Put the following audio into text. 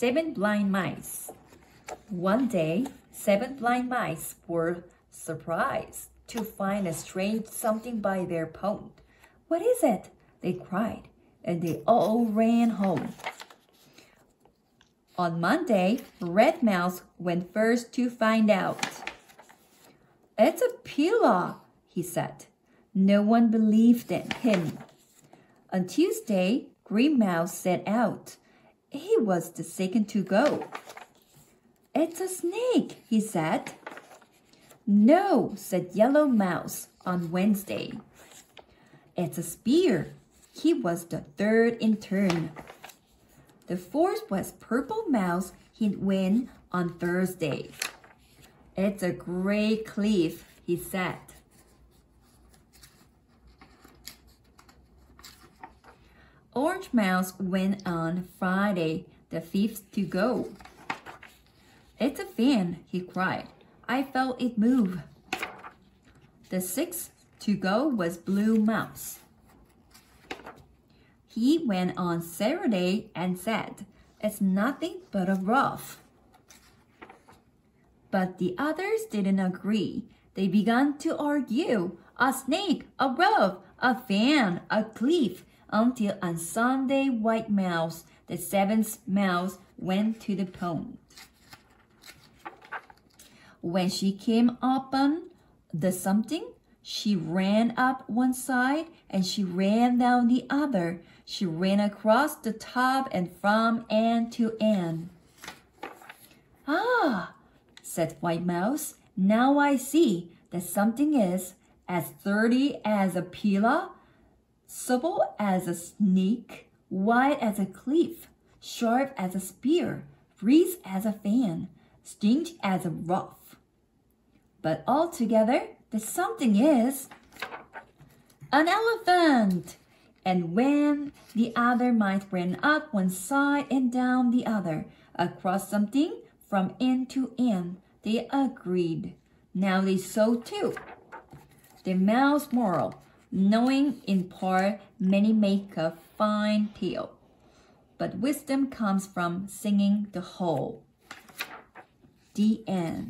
Seven Blind Mice. One day, seven blind mice were surprised to find a strange something by their pond. What is it? They cried, and they all ran home. On Monday, Red Mouse went first to find out. It's a pillar, he said. No one believed him. On Tuesday, Green Mouse set out. He was the second to go. It's a snake, he said. No, said Yellow Mouse on Wednesday. It's a spear. He was the third in turn. The fourth was Purple Mouse. He'd win on Thursday. It's a great cliff, he said. Orange Mouse went on Friday, the fifth to go. It's a fan, he cried. I felt it move. The sixth to go was Blue Mouse. He went on Saturday and said, It's nothing but a rough. But the others didn't agree. They began to argue. A snake, a rough, a fan, a cliff, until on Sunday White Mouse, the seventh mouse, went to the pond. When she came upon the something, she ran up one side and she ran down the other. She ran across the top and from end to end. Ah, said White Mouse, now I see that something is as sturdy as a pillar, supple as a snake, wide as a cliff, sharp as a spear, breeze as a fan, stinged as a ruff. But altogether, the something is an elephant. And when the other mice ran up one side and down the other, across something from end to end, they agreed. Now they saw too. The mouse moral, knowing in part many make a fine tale, but wisdom comes from singing the whole. The end.